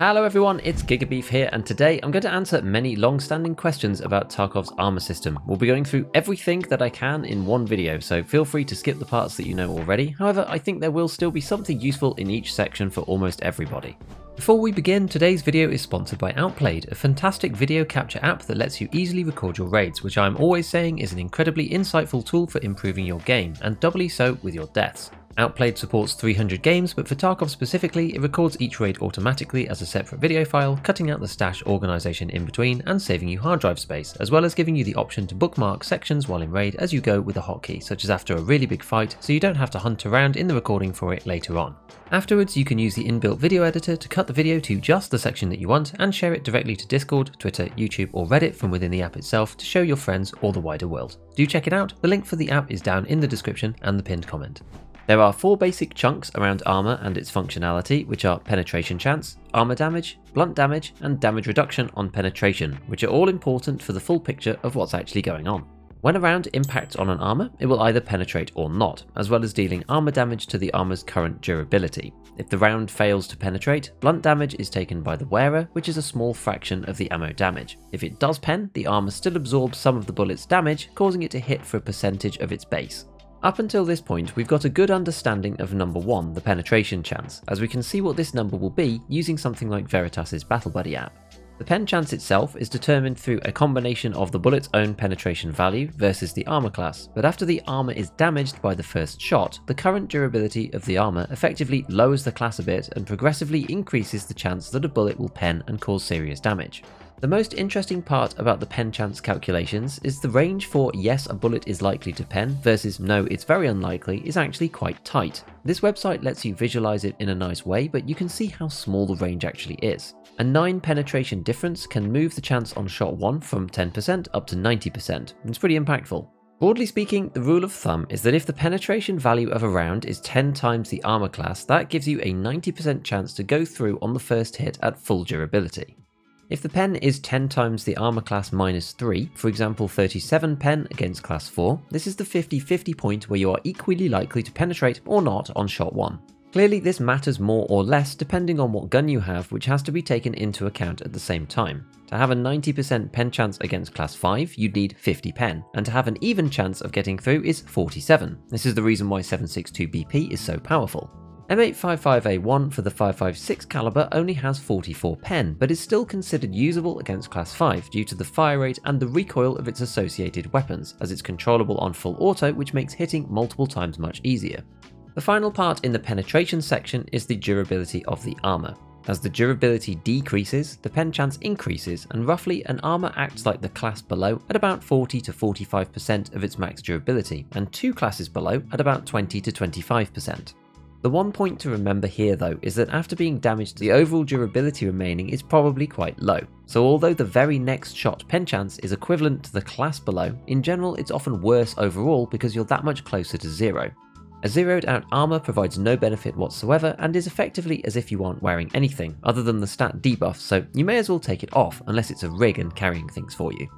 Hello everyone, it's Gigabeef here, and today I'm going to answer many long-standing questions about Tarkov's armor system. We'll be going through everything that I can in one video, so feel free to skip the parts that you know already. However, I think there will still be something useful in each section for almost everybody. Before we begin, today's video is sponsored by Outplayed, a fantastic video capture app that lets you easily record your raids, which I'm always saying is an incredibly insightful tool for improving your game, and doubly so with your deaths. Outplayed supports 300 games, but for Tarkov specifically, it records each raid automatically as a separate video file, cutting out the stash organisation in between and saving you hard drive space, as well as giving you the option to bookmark sections while in raid as you go with a hotkey, such as after a really big fight, so you don't have to hunt around in the recording for it later on. Afterwards, you can use the inbuilt video editor to cut the video to just the section that you want and share it directly to Discord, Twitter, YouTube, or Reddit from within the app itself to show your friends or the wider world. Do check it out, the link for the app is down in the description and the pinned comment. There are four basic chunks around armor and its functionality, which are penetration chance, armor damage, blunt damage, and damage reduction on penetration, which are all important for the full picture of what's actually going on. When a round impacts on an armor, it will either penetrate or not, as well as dealing armor damage to the armor's current durability. If the round fails to penetrate, blunt damage is taken by the wearer, which is a small fraction of the ammo damage. If it does pen, the armor still absorbs some of the bullet's damage, causing it to hit for a percentage of its base. Up until this point, we've got a good understanding of number 1, the penetration chance, as we can see what this number will be using something like Veritas's Battle Buddy app. The pen chance itself is determined through a combination of the bullet's own penetration value versus the armor class, but after the armor is damaged by the first shot, the current durability of the armor effectively lowers the class a bit and progressively increases the chance that a bullet will pen and cause serious damage. The most interesting part about the pen chance calculations is the range for yes a bullet is likely to pen versus no it's very unlikely is actually quite tight. This website lets you visualize it in a nice way but you can see how small the range actually is. A 9 penetration difference can move the chance on shot 1 from 10% up to 90%. It's pretty impactful. Broadly speaking, the rule of thumb is that if the penetration value of a round is 10 times the armor class, that gives you a 90% chance to go through on the first hit at full durability. If the pen is 10 times the armor class minus 3, for example 37 pen against class 4, this is the 50-50 point where you are equally likely to penetrate or not on shot 1. Clearly this matters more or less depending on what gun you have which has to be taken into account at the same time. To have a 90% pen chance against class 5 you'd need 50 pen, and to have an even chance of getting through is 47. This is the reason why 7.62 BP is so powerful. M855A1 for the 5.56 caliber only has 44 pen, but is still considered usable against class 5 due to the fire rate and the recoil of its associated weapons, as it's controllable on full auto which makes hitting multiple times much easier. The final part in the penetration section is the durability of the armor. As the durability decreases, the pen chance increases, and roughly an armor acts like the class below at about 40 to 45% of its max durability, and two classes below at about 20 to 25%. The one point to remember here though is that after being damaged the overall durability remaining is probably quite low, so although the very next shot pen chance is equivalent to the class below, in general it's often worse overall because you're that much closer to zero. A zeroed out armor provides no benefit whatsoever and is effectively as if you aren't wearing anything other than the stat debuff so you may as well take it off unless it's a rig and carrying things for you.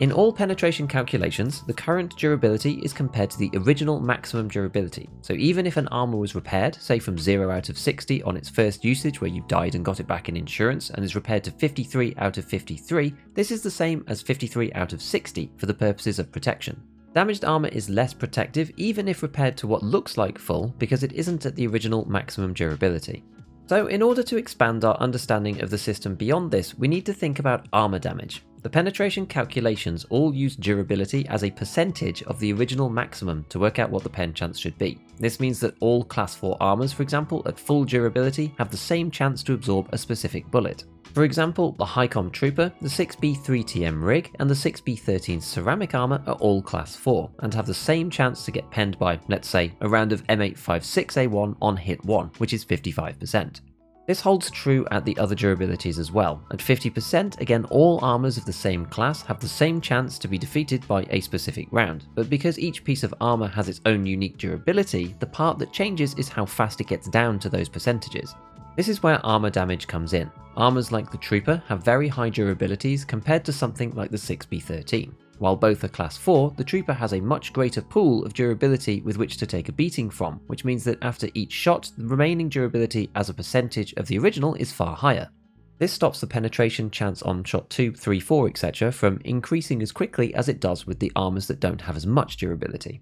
In all penetration calculations, the current durability is compared to the original maximum durability. So even if an armor was repaired, say from 0 out of 60 on its first usage where you died and got it back in insurance and is repaired to 53 out of 53, this is the same as 53 out of 60 for the purposes of protection. Damaged armor is less protective even if repaired to what looks like full because it isn't at the original maximum durability. So in order to expand our understanding of the system beyond this, we need to think about armor damage. The penetration calculations all use durability as a percentage of the original maximum to work out what the pen chance should be. This means that all class 4 armors, for example, at full durability have the same chance to absorb a specific bullet. For example, the HiCom Trooper, the 6B3TM rig, and the 6B13 ceramic armor are all class 4 and have the same chance to get penned by, let's say, a round of M856A1 on hit 1, which is 55%. This holds true at the other durabilities as well. At 50%, again all armors of the same class have the same chance to be defeated by a specific round, but because each piece of armor has its own unique durability, the part that changes is how fast it gets down to those percentages. This is where armor damage comes in. Armors like the Trooper have very high durabilities compared to something like the 6B13. While both are class 4, the Trooper has a much greater pool of durability with which to take a beating from, which means that after each shot, the remaining durability as a percentage of the original is far higher. This stops the penetration chance on shot 2, 3, 4, etc. from increasing as quickly as it does with the armors that don't have as much durability.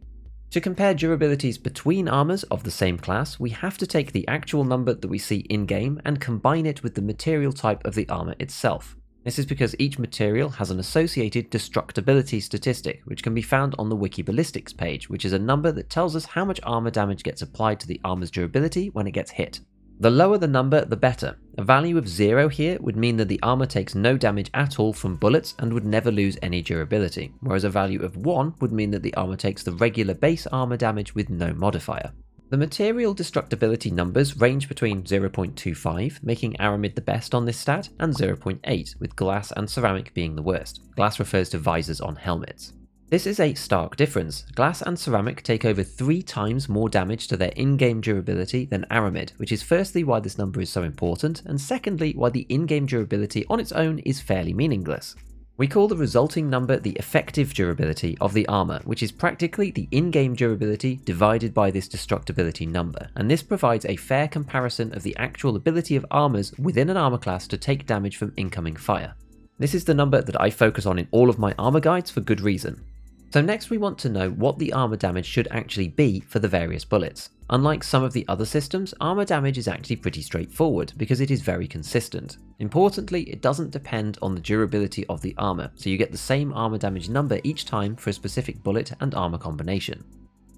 To compare durabilities between armors of the same class, we have to take the actual number that we see in-game and combine it with the material type of the armor itself. This is because each material has an associated destructibility statistic, which can be found on the Wiki Ballistics page, which is a number that tells us how much armor damage gets applied to the armor's durability when it gets hit. The lower the number, the better. A value of 0 here would mean that the armor takes no damage at all from bullets and would never lose any durability, whereas a value of 1 would mean that the armor takes the regular base armor damage with no modifier. The material destructibility numbers range between 0.25, making aramid the best on this stat, and 0.8, with glass and ceramic being the worst. Glass refers to visors on helmets. This is a stark difference. Glass and ceramic take over three times more damage to their in-game durability than aramid, which is firstly why this number is so important, and secondly why the in-game durability on its own is fairly meaningless. We call the resulting number the effective durability of the armor, which is practically the in-game durability divided by this destructibility number, and this provides a fair comparison of the actual ability of armors within an armor class to take damage from incoming fire. This is the number that I focus on in all of my armor guides for good reason. So next we want to know what the armor damage should actually be for the various bullets. Unlike some of the other systems, armor damage is actually pretty straightforward because it is very consistent. Importantly, it doesn't depend on the durability of the armor, so you get the same armor damage number each time for a specific bullet and armor combination.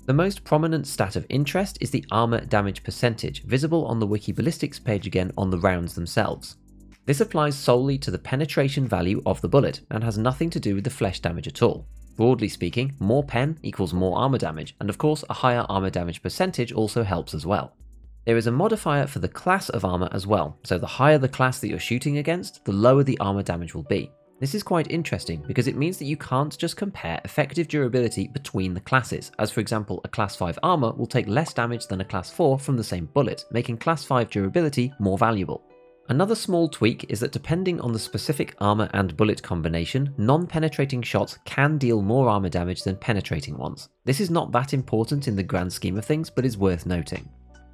The most prominent stat of interest is the armor damage percentage, visible on the Wiki Ballistics page again on the rounds themselves. This applies solely to the penetration value of the bullet and has nothing to do with the flesh damage at all. Broadly speaking, more pen equals more armor damage, and of course a higher armor damage percentage also helps as well. There is a modifier for the class of armor as well, so the higher the class that you're shooting against, the lower the armor damage will be. This is quite interesting because it means that you can't just compare effective durability between the classes, as for example a class 5 armor will take less damage than a class 4 from the same bullet, making class 5 durability more valuable. Another small tweak is that depending on the specific armor and bullet combination, non-penetrating shots can deal more armor damage than penetrating ones. This is not that important in the grand scheme of things, but is worth noting.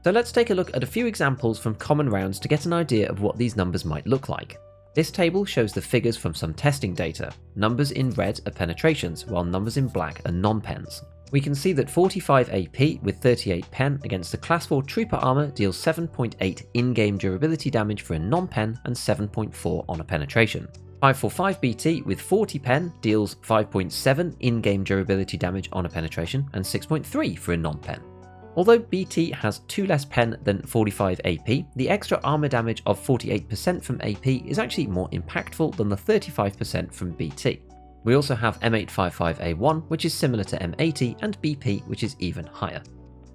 So let's take a look at a few examples from common rounds to get an idea of what these numbers might look like. This table shows the figures from some testing data. Numbers in red are penetrations, while numbers in black are non-pens. We can see that 45 AP with 38 pen against the class 4 trooper armor deals 7.8 in-game durability damage for a non-pen and 7.4 on a penetration. 545 BT with 40 pen deals 5.7 in-game durability damage on a penetration and 6.3 for a non-pen. Although BT has 2 less pen than 45 AP, the extra armor damage of 48% from AP is actually more impactful than the 35% from BT. We also have M855A1, which is similar to M80, and BP, which is even higher.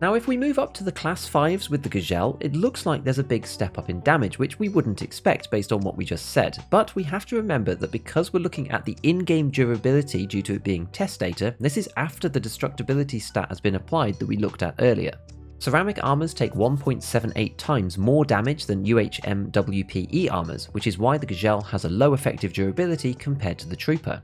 Now if we move up to the class 5s with the Gazelle, it looks like there's a big step up in damage, which we wouldn't expect based on what we just said, but we have to remember that because we're looking at the in-game durability due to it being test data, this is after the destructibility stat has been applied that we looked at earlier. Ceramic armors take 1.78 times more damage than UHMWPE armors, which is why the Gazelle has a low effective durability compared to the Trooper.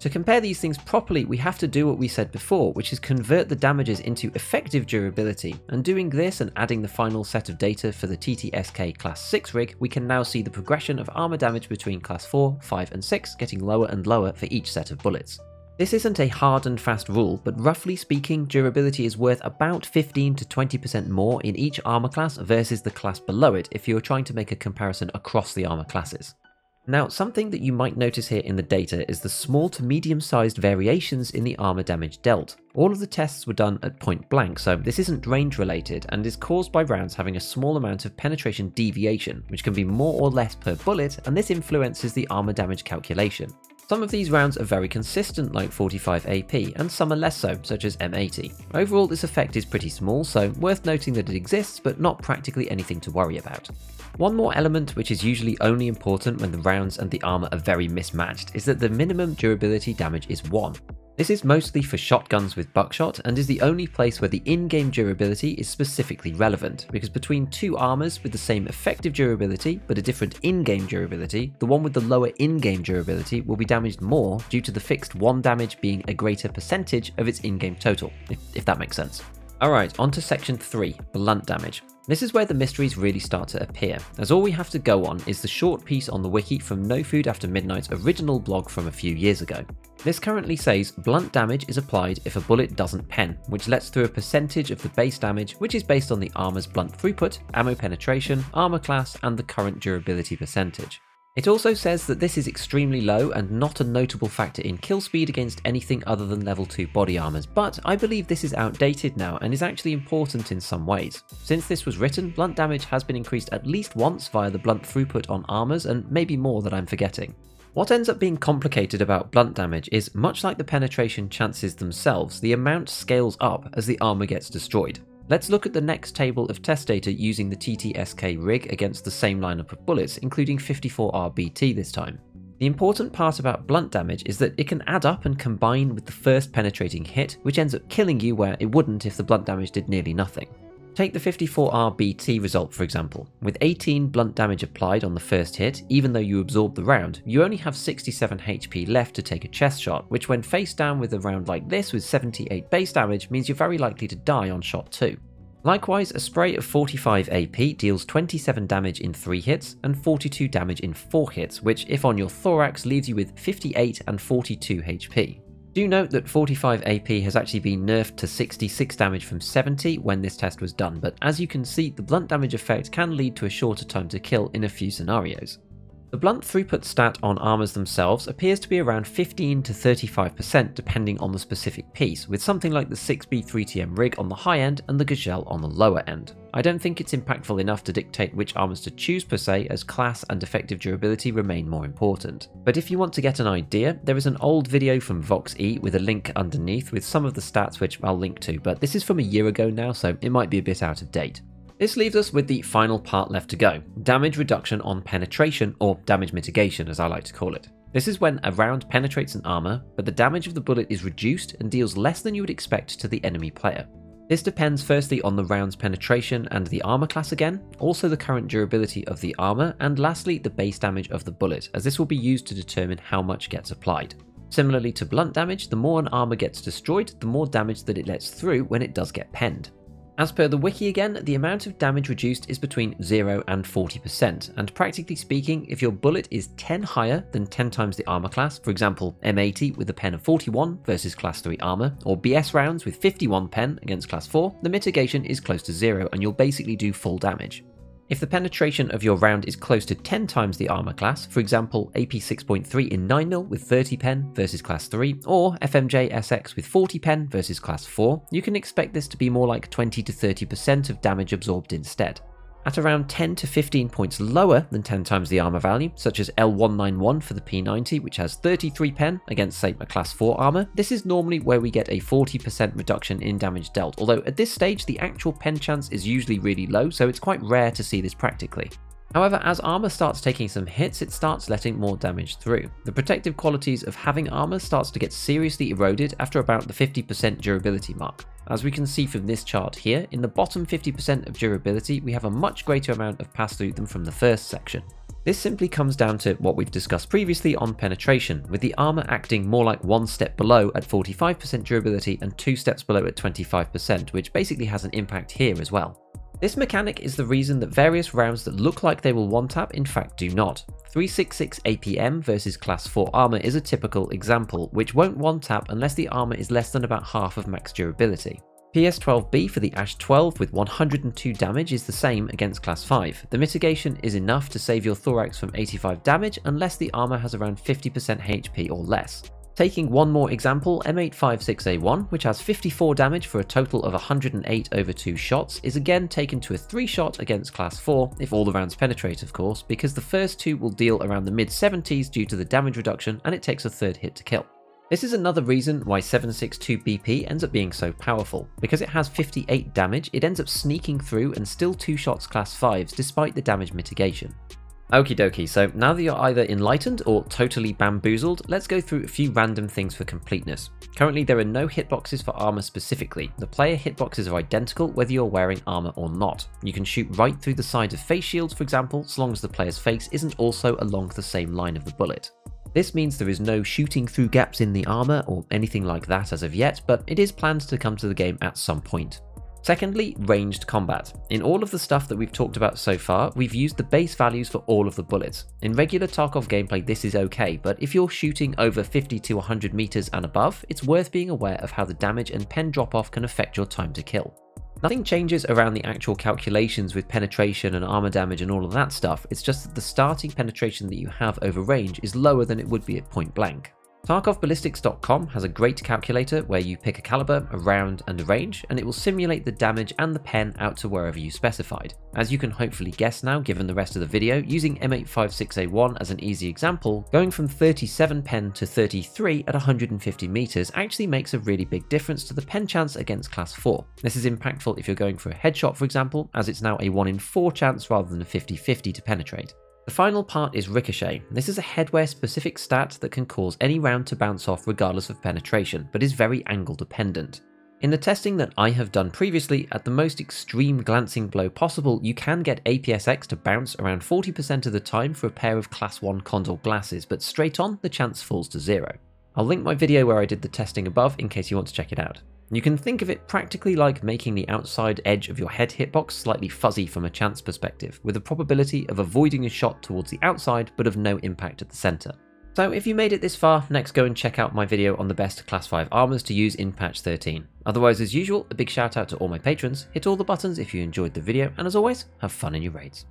To compare these things properly, we have to do what we said before, which is convert the damages into effective durability, and doing this and adding the final set of data for the TTSK Class 6 rig, we can now see the progression of armor damage between Class 4, 5 and 6 getting lower and lower for each set of bullets. This isn't a hard and fast rule, but roughly speaking, durability is worth about 15 to 20% more in each armor class versus the class below it if you're trying to make a comparison across the armor classes. Now, something that you might notice here in the data is the small to medium sized variations in the armor damage dealt. All of the tests were done at point blank, so this isn't range related and is caused by rounds having a small amount of penetration deviation, which can be more or less per bullet, and this influences the armor damage calculation. Some of these rounds are very consistent like 45 AP, and some are less so, such as M80. Overall this effect is pretty small, so worth noting that it exists, but not practically anything to worry about. One more element which is usually only important when the rounds and the armor are very mismatched is that the minimum durability damage is 1. This is mostly for shotguns with buckshot and is the only place where the in-game durability is specifically relevant, because between two armors with the same effective durability but a different in-game durability, the one with the lower in-game durability will be damaged more due to the fixed 1 damage being a greater percentage of its in-game total, if, if that makes sense. Alright, on to section 3, blunt damage. This is where the mysteries really start to appear, as all we have to go on is the short piece on the wiki from No Food After Midnight's original blog from a few years ago. This currently says blunt damage is applied if a bullet doesn't pen, which lets through a percentage of the base damage, which is based on the armor's blunt throughput, ammo penetration, armor class, and the current durability percentage. It also says that this is extremely low and not a notable factor in kill speed against anything other than level 2 body armors, but I believe this is outdated now and is actually important in some ways. Since this was written, blunt damage has been increased at least once via the blunt throughput on armors and maybe more that I'm forgetting. What ends up being complicated about blunt damage is, much like the penetration chances themselves, the amount scales up as the armor gets destroyed. Let's look at the next table of test data using the TTSK rig against the same lineup of bullets, including 54RBT this time. The important part about blunt damage is that it can add up and combine with the first penetrating hit, which ends up killing you where it wouldn't if the blunt damage did nearly nothing. Take the 54RBT result for example. With 18 blunt damage applied on the first hit, even though you absorb the round, you only have 67 HP left to take a chest shot, which when face down with a round like this with 78 base damage means you're very likely to die on shot 2. Likewise, a spray of 45 AP deals 27 damage in 3 hits and 42 damage in 4 hits, which if on your thorax leaves you with 58 and 42 HP. Do note that 45 AP has actually been nerfed to 66 damage from 70 when this test was done, but as you can see, the blunt damage effect can lead to a shorter time to kill in a few scenarios. The blunt throughput stat on armors themselves appears to be around 15 to 35% depending on the specific piece, with something like the 6B3TM rig on the high end and the Gazelle on the lower end. I don't think it's impactful enough to dictate which armors to choose per se, as class and effective durability remain more important. But if you want to get an idea, there is an old video from VoxE with a link underneath with some of the stats which I'll link to, but this is from a year ago now, so it might be a bit out of date. This leaves us with the final part left to go, damage reduction on penetration, or damage mitigation as I like to call it. This is when a round penetrates an armor, but the damage of the bullet is reduced and deals less than you would expect to the enemy player. This depends firstly on the round's penetration and the armor class again, also the current durability of the armor, and lastly the base damage of the bullet, as this will be used to determine how much gets applied. Similarly to blunt damage, the more an armor gets destroyed, the more damage that it lets through when it does get penned. As per the wiki again, the amount of damage reduced is between 0 and 40%, and practically speaking, if your bullet is 10 higher than 10 times the armor class, for example M80 with a pen of 41 versus class 3 armor, or BS rounds with 51 pen against class 4, the mitigation is close to 0 and you'll basically do full damage. If the penetration of your round is close to 10 times the armor class, for example AP 6.3 in 9mm with 30 pen versus class 3, or FMJ SX with 40 pen versus class 4, you can expect this to be more like 20 to 30% of damage absorbed instead. At around 10 to 15 points lower than 10 times the armor value, such as L191 for the P90, which has 33 pen against, say, a class 4 armor, this is normally where we get a 40% reduction in damage dealt, although at this stage the actual pen chance is usually really low, so it's quite rare to see this practically. However, as armor starts taking some hits, it starts letting more damage through. The protective qualities of having armor starts to get seriously eroded after about the 50% durability mark. As we can see from this chart here, in the bottom 50% of durability, we have a much greater amount of pass through than from the first section. This simply comes down to what we've discussed previously on penetration, with the armor acting more like one step below at 45% durability and two steps below at 25%, which basically has an impact here as well. This mechanic is the reason that various rounds that look like they will one-tap in fact do not. 366 APM versus class 4 armor is a typical example, which won't one-tap unless the armor is less than about half of max durability. PS12B for the Ash 12 with 102 damage is the same against class 5. The mitigation is enough to save your thorax from 85 damage unless the armor has around 50% HP or less. Taking one more example, M856A1, which has 54 damage for a total of 108 over 2 shots, is again taken to a 3 shot against class 4, if all the rounds penetrate of course, because the first two will deal around the mid 70s due to the damage reduction and it takes a third hit to kill. This is another reason why 762BP ends up being so powerful. Because it has 58 damage, it ends up sneaking through and still 2 shots class 5s despite the damage mitigation. Okie dokie, so now that you're either enlightened or totally bamboozled, let's go through a few random things for completeness. Currently there are no hitboxes for armor specifically. The player hitboxes are identical whether you're wearing armor or not. You can shoot right through the sides of face shields for example, so long as the player's face isn't also along the same line of the bullet. This means there is no shooting through gaps in the armor or anything like that as of yet, but it is planned to come to the game at some point. Secondly, ranged combat. In all of the stuff that we've talked about so far, we've used the base values for all of the bullets. In regular Tarkov gameplay this is okay, but if you're shooting over 50 to 100 meters and above, it's worth being aware of how the damage and pen drop off can affect your time to kill. Nothing changes around the actual calculations with penetration and armor damage and all of that stuff, it's just that the starting penetration that you have over range is lower than it would be at point blank. TarkovBallistics.com has a great calculator where you pick a caliber, a round, and a range, and it will simulate the damage and the pen out to wherever you specified. As you can hopefully guess now, given the rest of the video, using M856A1 as an easy example, going from 37 pen to 33 at 150 meters actually makes a really big difference to the pen chance against class 4. This is impactful if you're going for a headshot, for example, as it's now a 1 in 4 chance rather than a 50-50 to penetrate. The final part is Ricochet. This is a headwear specific stat that can cause any round to bounce off regardless of penetration, but is very angle dependent. In the testing that I have done previously, at the most extreme glancing blow possible, you can get APSX to bounce around 40% of the time for a pair of class 1 Condor glasses, but straight on, the chance falls to zero. I'll link my video where I did the testing above in case you want to check it out. You can think of it practically like making the outside edge of your head hitbox slightly fuzzy from a chance perspective, with a probability of avoiding a shot towards the outside but of no impact at the centre. So if you made it this far, next go and check out my video on the best class 5 armors to use in patch 13. Otherwise as usual, a big shout out to all my patrons, hit all the buttons if you enjoyed the video, and as always, have fun in your raids.